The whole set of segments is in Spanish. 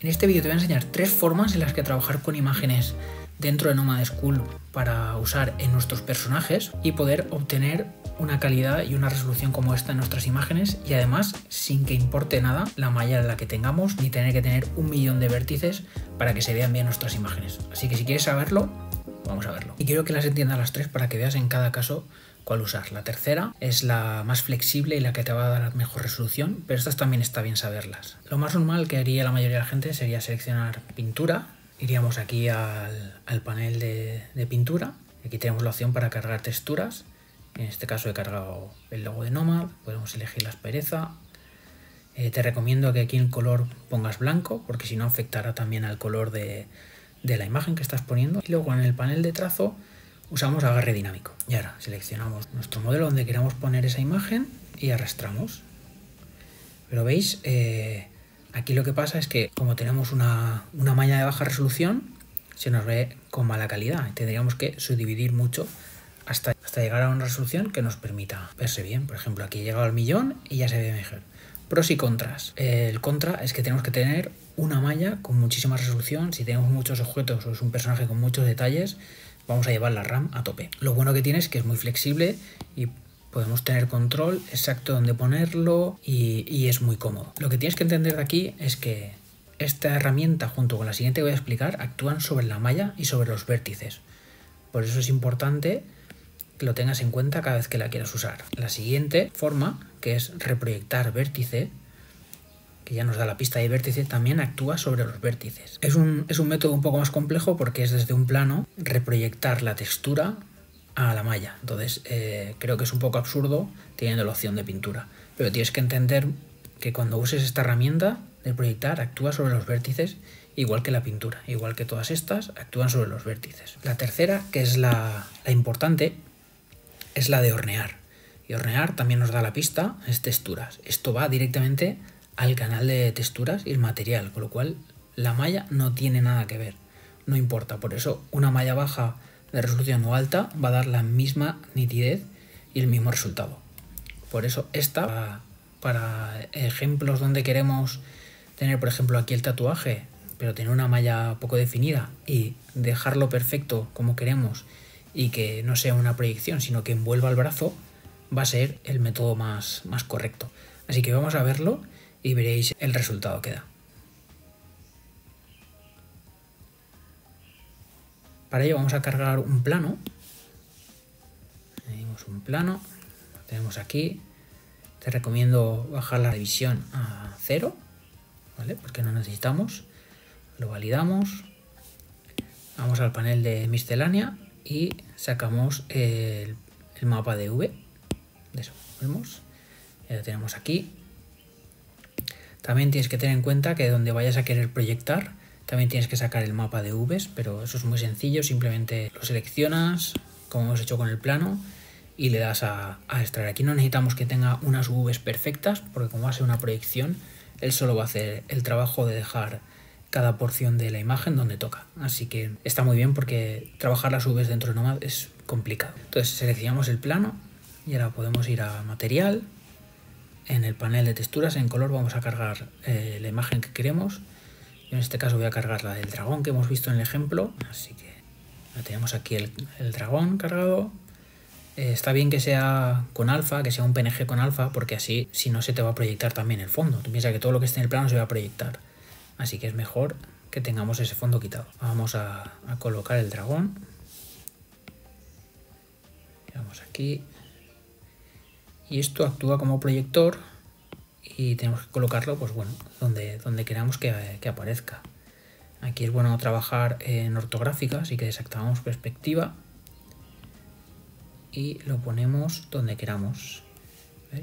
En este vídeo te voy a enseñar tres formas en las que trabajar con imágenes dentro de Nomad School para usar en nuestros personajes y poder obtener una calidad y una resolución como esta en nuestras imágenes y además sin que importe nada la malla en la que tengamos ni tener que tener un millón de vértices para que se vean bien nuestras imágenes. Así que si quieres saberlo, vamos a verlo. Y quiero que las entiendas las tres para que veas en cada caso cuál usar. La tercera es la más flexible y la que te va a dar mejor resolución, pero estas también está bien saberlas. Lo más normal que haría la mayoría de la gente sería seleccionar pintura. Iríamos aquí al, panel de, de pintura. Aquí tenemos la opción para cargar texturas en este caso he cargado el logo de Nomad, podemos elegir la aspereza. Eh, te recomiendo que aquí en color pongas blanco, porque si no afectará también al color de, la imagen que estás poniendo. Y luego en el panel de trazo usamos agarre dinámico. Y ahora seleccionamos nuestro modelo donde queramos poner esa imagen y arrastramos. Pero veis, eh, aquí lo que pasa es que como tenemos una, una, malla de baja resolución, se nos ve con mala calidad. Tendríamos que subdividir mucho hasta, llegar a una resolución que nos permita verse bien. Por ejemplo, aquí he llegado al millón y ya se ve mejor. Pros y contras. El contra es que tenemos que tener una malla con muchísima resolución. Si tenemos muchos objetos o es un personaje con muchos detalles, vamos a llevar la RAM a tope. Lo bueno que tiene es que es muy flexible y podemos tener control exacto donde ponerlo y, y, es muy cómodo. Lo que tienes que entender de aquí es que esta herramienta junto con la siguiente que voy a explicar actúan sobre la malla y sobre los vértices. Por eso es importante que lo tengas en cuenta cada vez que la quieras usar. La siguiente forma, que es reproyectar vértice, que ya nos da la pista de vértice, también actúa sobre los vértices. Es un, es un método un poco más complejo porque es desde un plano reproyectar la textura a la malla. Entonces eh, creo que es un poco absurdo teniendo la opción de pintura. Pero tienes que entender que cuando uses esta herramienta de proyectar actúa sobre los vértices igual que la pintura, igual que todas estas actúan sobre los vértices. La tercera, que es la, la importante, es la de hornear. Y hornear también nos da la pista, es texturas. Esto va directamente al canal de texturas y el material, con lo cual la malla no tiene nada que ver. No importa, por eso una malla baja de resolución o alta va a dar la misma nitidez y el mismo resultado. Por eso esta, para ejemplos donde queremos tener, por ejemplo, aquí el tatuaje, pero tener una malla poco definida y dejarlo perfecto como queremos y que no sea una proyección, sino que envuelva el brazo, va a ser el método más, más correcto. Así que vamos a verlo y veréis el resultado que da. Para ello vamos a cargar un plano. Tenemos un plano, lo tenemos aquí. Te recomiendo bajar la revisión a cero, ¿vale? Porque no necesitamos. Lo validamos. Vamos al panel de miscelánea y sacamos el, mapa de V. De eso, vemos. Ya lo tenemos aquí. También tienes que tener en cuenta que donde vayas a querer proyectar, también tienes que sacar el mapa de Vs, pero eso es muy sencillo, simplemente lo seleccionas, como hemos hecho con el plano, y le das a, extraer. Aquí no necesitamos que tenga unas Vs perfectas, porque como va a ser una proyección, él solo va a hacer el trabajo de dejar cada porción de la imagen donde toca. Así que está muy bien porque trabajar las UVs dentro de Nomad es complicado. Entonces seleccionamos el plano y ahora podemos ir a material. En el panel de texturas en color vamos a cargar eh, la imagen que queremos. en este caso voy a cargar la del dragón que hemos visto en el ejemplo. Así que tenemos aquí el, dragón cargado. Eh, está bien que sea con alfa, que sea un PNG con alfa, porque así si no se te va a proyectar también el fondo. Tú piensas que todo lo que esté en el plano se va a proyectar. Así que es mejor que tengamos ese fondo quitado. Vamos a, colocar el dragón. Vamos aquí. Y esto actúa como proyector y tenemos que colocarlo pues bueno, donde, donde queramos que, que aparezca. Aquí es bueno trabajar en ortográfica, así que desactivamos perspectiva y lo ponemos donde queramos.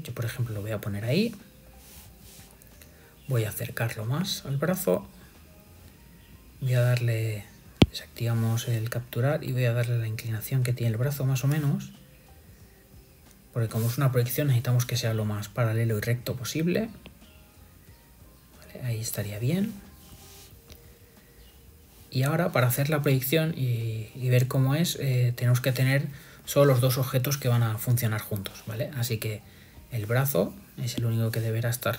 Yo por ejemplo lo voy a poner ahí voy a acercarlo más al brazo voy a darle desactivamos el capturar y voy a darle la inclinación que tiene el brazo más o menos porque como es una proyección necesitamos que sea lo más paralelo y recto posible ahí estaría bien y ahora para hacer la proyección y, ver cómo es eh, tenemos que tener solo los dos objetos que van a funcionar juntos ¿vale? así que el brazo es el único que deberá estar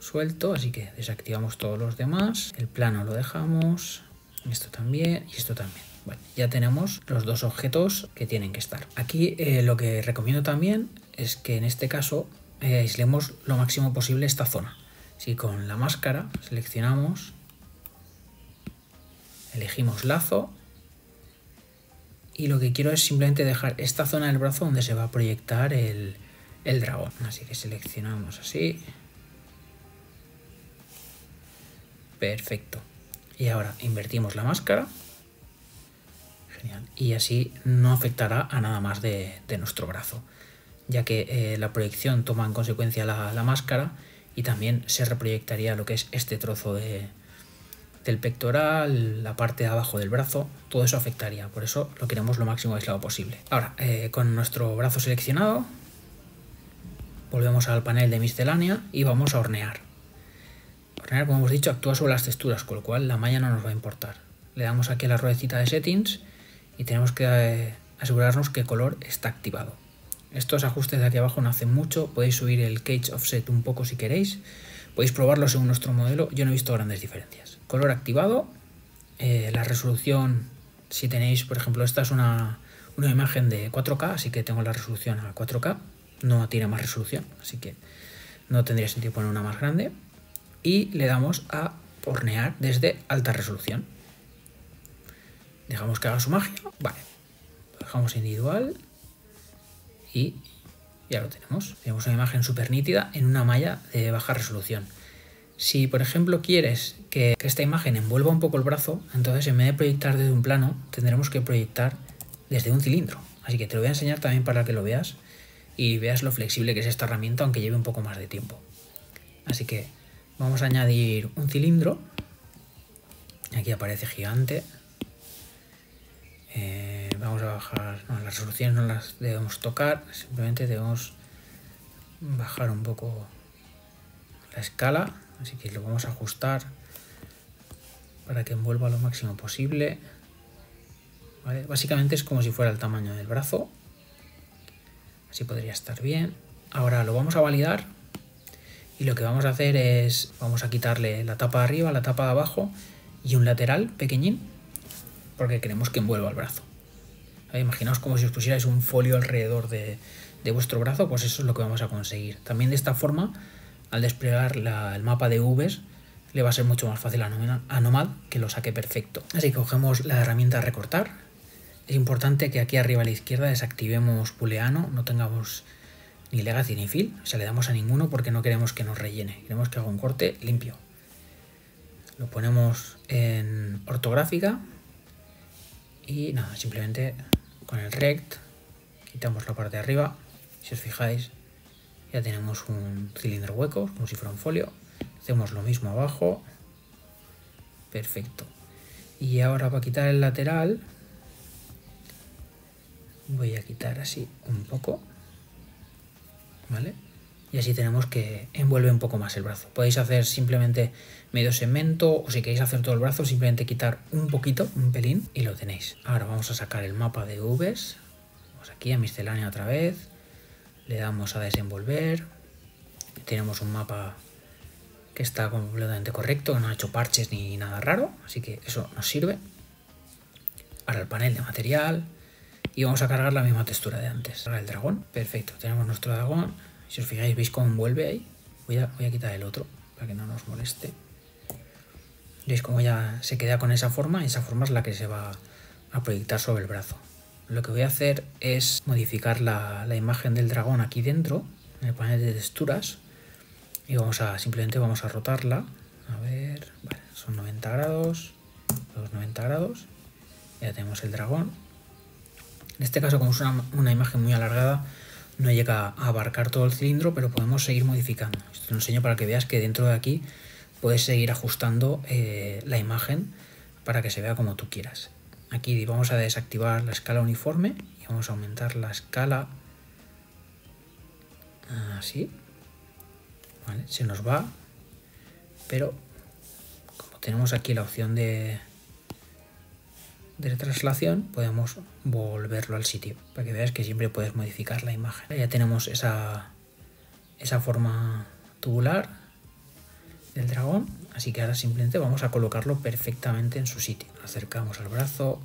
suelto, así que desactivamos todos los demás. El plano lo dejamos, esto también y esto también. Bueno, ya tenemos los dos objetos que tienen que estar. Aquí eh, lo que recomiendo también es que en este caso eh, aislemos lo máximo posible esta zona. Si con la máscara seleccionamos, elegimos lazo y lo que quiero es simplemente dejar esta zona del brazo donde se va a proyectar el, el dragón. Así que seleccionamos así. Perfecto. Y ahora invertimos la máscara. Y así no afectará a nada más de, nuestro brazo, ya que eh, la proyección toma en consecuencia la, la, máscara y también se reproyectaría lo que es este trozo de, del pectoral, la parte de abajo del brazo, todo eso afectaría, por eso lo queremos lo máximo aislado posible. Ahora, eh, con nuestro brazo seleccionado, volvemos al panel de miscelánea y vamos a hornear. Hornear, como hemos dicho, actúa sobre las texturas, con lo cual la malla no nos va a importar. Le damos aquí a la ruedecita de settings y tenemos que eh, asegurarnos que color está activado. Estos ajustes de aquí abajo no hacen mucho, podéis subir el cage offset un poco si queréis, podéis probarlo según nuestro modelo, yo no he visto grandes diferencias. Color activado, eh, la resolución, si tenéis, por ejemplo, esta es una, una imagen de 4K, así que tengo la resolución a 4K, no tiene más resolución, así que no tendría sentido poner una más grande y le damos a hornear desde alta resolución. Dejamos que haga su magia, vale, lo dejamos individual y ya lo tenemos. Tenemos una imagen súper nítida en una malla de baja resolución. Si por ejemplo quieres que, esta imagen envuelva un poco el brazo, entonces en vez de proyectar desde un plano, tendremos que proyectar desde un cilindro. Así que te lo voy a enseñar también para que lo veas y veas lo flexible que es esta herramienta, aunque lleve un poco más de tiempo. Así que Vamos a añadir un cilindro. Aquí aparece gigante. Eh, vamos a bajar, las resoluciones no las debemos tocar, simplemente debemos bajar un poco la escala, así que lo vamos a ajustar para que envuelva lo máximo posible. Básicamente es como si fuera el tamaño del brazo, así podría estar bien. Ahora lo vamos a validar y lo que vamos a hacer es, vamos a quitarle la tapa de arriba, la tapa de abajo y un lateral pequeñín, porque queremos que envuelva el brazo. Imaginaos como si os pusierais un folio alrededor de, vuestro brazo, pues eso es lo que vamos a conseguir. También de esta forma, al desplegar el mapa de Vs, le va a ser mucho más fácil a Nomad que lo saque perfecto. Así que cogemos la herramienta recortar. Es importante que aquí arriba a la izquierda desactivemos booleano, no tengamos ni legacy ni fill, o sea, le damos a ninguno porque no queremos que nos rellene, queremos que haga un corte limpio. Lo ponemos en ortográfica y nada, simplemente con el rect quitamos la parte de arriba, si os fijáis ya tenemos un cilindro hueco, como si fuera un folio, hacemos lo mismo abajo, perfecto. Y ahora para quitar el lateral voy a quitar así un poco ¿vale? Y así tenemos que envuelve un poco más el brazo. Podéis hacer simplemente medio segmento o si queréis hacer todo el brazo, simplemente quitar un poquito, un pelín y lo tenéis. Ahora vamos a sacar el mapa de Vs. Vamos aquí a miscelánea otra vez. Le damos a desenvolver. Tenemos un mapa que está completamente correcto, que no ha hecho parches ni nada raro, así que eso nos sirve. Ahora el panel de material, y vamos a cargar la misma textura de antes. Ahora el dragón, perfecto, tenemos nuestro dragón. Si os fijáis, veis cómo envuelve ahí. Voy a quitar el otro para que no nos moleste. Veis cómo ya se queda con esa forma esa forma es la que se va a proyectar sobre el brazo. Lo que voy a hacer es modificar la, la imagen del dragón aquí dentro, en el panel de texturas. Y vamos a, simplemente vamos a rotarla. A ver, son 90 grados, los 90 grados. Ya tenemos el dragón. En este caso, como es una, imagen muy alargada, no llega a abarcar todo el cilindro, pero podemos seguir modificando. Esto te lo enseño para que veas que dentro de aquí puedes seguir ajustando eh, la imagen para que se vea como tú quieras. Aquí vamos a desactivar la escala uniforme y vamos a aumentar la escala así. se nos va, pero como tenemos aquí la opción de, de traslación podemos volverlo al sitio para que veas que siempre puedes modificar la imagen. Ya tenemos esa, esa forma tubular. Del dragón, así que ahora simplemente vamos a colocarlo perfectamente en su sitio. Acercamos al brazo,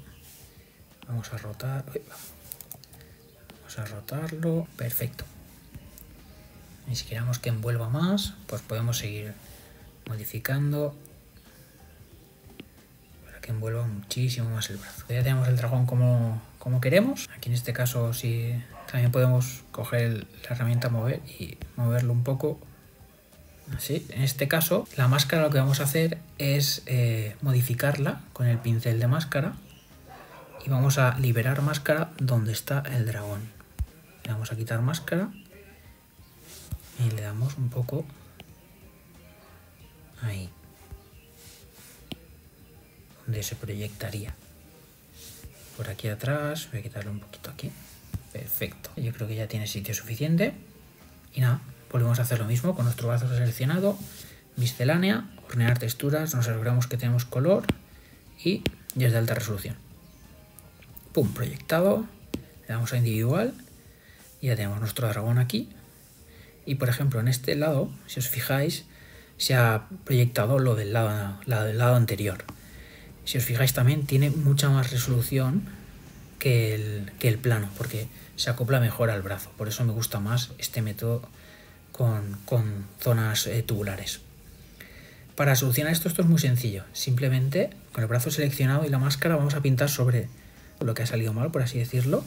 vamos a rotar, vamos a rotarlo, perfecto. Y si queremos que envuelva más, pues podemos seguir modificando para que envuelva muchísimo más el brazo. Ya tenemos el dragón como, como queremos. Aquí en este caso sí también podemos coger la herramienta mover y moverlo un poco Así, en este caso, la máscara lo que vamos a hacer es eh, modificarla con el pincel de máscara y vamos a liberar máscara donde está el dragón. Le vamos a quitar máscara y le damos un poco ahí, donde se proyectaría. Por aquí atrás, voy a quitarle un poquito aquí. Perfecto, yo creo que ya tiene sitio suficiente. Y nada, Volvemos a hacer lo mismo con nuestro brazo seleccionado, miscelánea, hornear texturas, nos aseguramos que tenemos color y ya es de alta resolución. Pum, proyectado, le damos a individual y ya tenemos nuestro dragón aquí. Y por ejemplo en este lado, si os fijáis, se ha proyectado lo del lado, del lado anterior. Si os fijáis también tiene mucha más resolución que el, que el plano, porque se acopla mejor al brazo. Por eso me gusta más este método con, zonas eh, tubulares. Para solucionar esto, esto es muy sencillo. Simplemente con el brazo seleccionado y la máscara vamos a pintar sobre lo que ha salido mal, por así decirlo.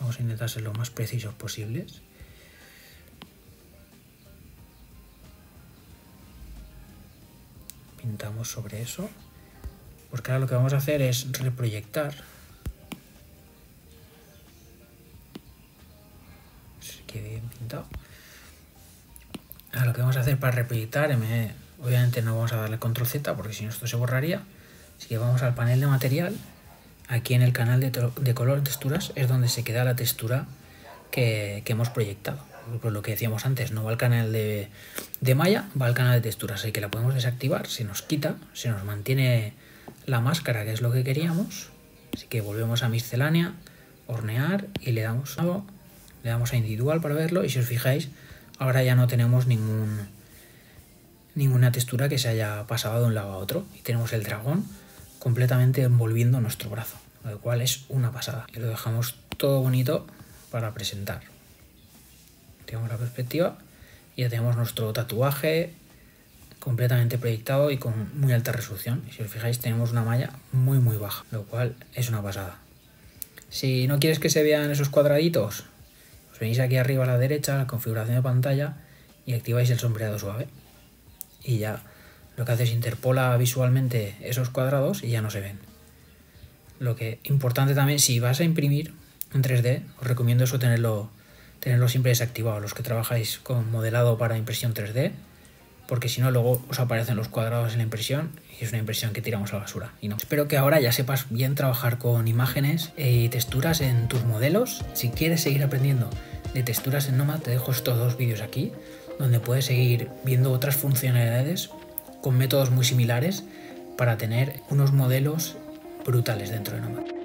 Vamos a intentar ser lo más precisos posibles. Pintamos sobre eso. Porque ahora lo que vamos a hacer es reproyectar bien pintado. Ahora lo que vamos a hacer para reproyectar, obviamente no vamos a darle control Z porque si no esto se borraría. Así que vamos al panel de material. Aquí en el canal de, de color texturas es donde se queda la textura que, hemos proyectado. Pues lo que decíamos antes, no va al canal de, de malla, va al canal de texturas. Así que la podemos desactivar, se nos quita, se nos mantiene la máscara, que es lo que queríamos. Así que volvemos a miscelánea, hornear y le damos a le damos a individual para verlo y si os fijáis, ahora ya no tenemos ningún, ninguna textura que se haya pasado de un lado a otro. Y tenemos el dragón completamente envolviendo nuestro brazo, lo cual es una pasada. Y lo dejamos todo bonito para presentar. Tenemos la perspectiva y ya tenemos nuestro tatuaje completamente proyectado y con muy alta resolución. Si os fijáis tenemos una malla muy muy baja, lo cual es una pasada. Si no quieres que se vean esos cuadraditos, venís aquí arriba a la derecha, la configuración de pantalla y activáis el sombreado suave. Y ya lo que hace es interpola visualmente esos cuadrados y ya no se ven. Lo que importante también, si vas a imprimir en 3D, os recomiendo eso tenerlo, tenerlo siempre desactivado. Los que trabajáis con modelado para impresión 3D, porque si no luego os aparecen los cuadrados en la impresión y es una impresión que tiramos a la basura. Y no. Espero que ahora ya sepas bien trabajar con imágenes y texturas en tus modelos. Si quieres seguir aprendiendo de texturas en Nomad te dejo estos dos vídeos aquí, donde puedes seguir viendo otras funcionalidades con métodos muy similares para tener unos modelos brutales dentro de Nomad.